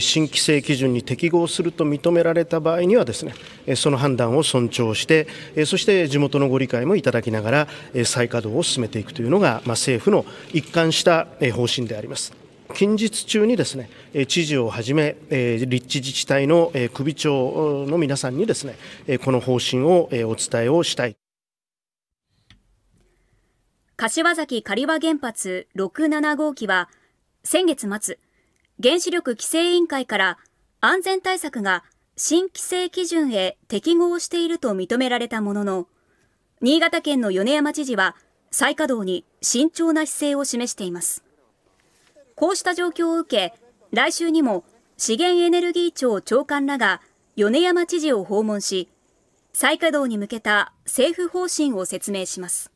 新規制基準に適合すると認められた場合にはですねその判断を尊重してそして地元のご理解もいただきながら再稼働を進めていくというのが、まあ、政府の一貫した方針であります。近日中にですね知事をはじめ立地自治体の首長の皆さんにですねこの方針をお伝えをしたい柏崎刈羽原発6、7号機は先月末原子力規制委員会から安全対策が新規制基準へ適合していると認められたものの新潟県の米山知事は再稼働に慎重な姿勢を示しています。こうした状況を受け来週にも資源エネルギー庁長官らが米山知事を訪問し再稼働に向けた政府方針を説明します。